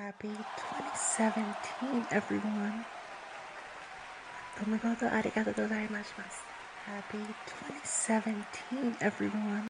Happy 2017, everyone. Oh Happy 2017, everyone.